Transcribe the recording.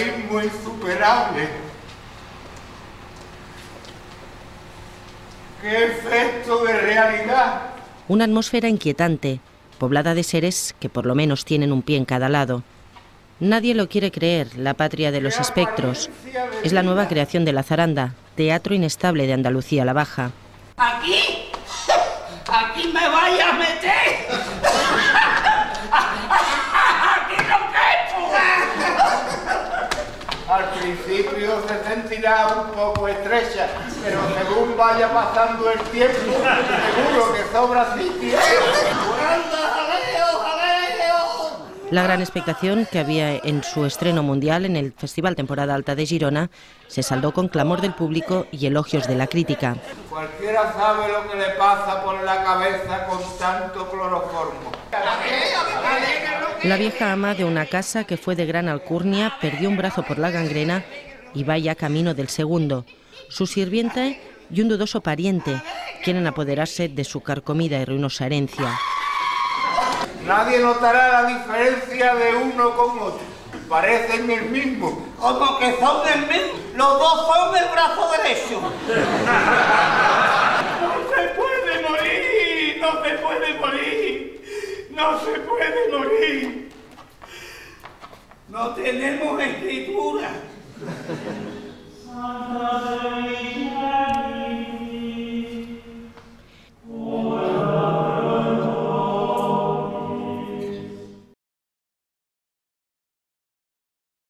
intolerable. ¡Qué efecto de realidad! Una atmósfera inquietante, poblada de seres que por lo menos tienen un pie en cada lado. Nadie lo quiere creer, la patria de los espectros. Es la nueva creación de la zaranda, teatro inestable de Andalucía la Baja. ¿Aquí? ¿Aquí me vaya a meter? ¡Aquí no quepo! Al principio se sentirá un poco estrecha, pero según vaya pasando el tiempo, seguro que sobra sitio. ¡Anda, jaleo, jaleo! La gran expectación que había en su estreno mundial en el Festival Temporada Alta de Girona se saldó con clamor del público y elogios de la crítica. Cualquiera sabe lo que le pasa por la cabeza con tanto cloroformo. La vieja ama de una casa que fue de gran alcurnia perdió un brazo por la gangrena y va ya camino del segundo. Su sirviente y un dudoso pariente quieren apoderarse de su carcomida y ruinosa herencia. Nadie notará la diferencia de uno con otro. Parecen el mismo. Como que son el mismo. Los dos son el brazo derecho. No se puede morir. No se puede morir. No se puede morir. No tenemos escritura.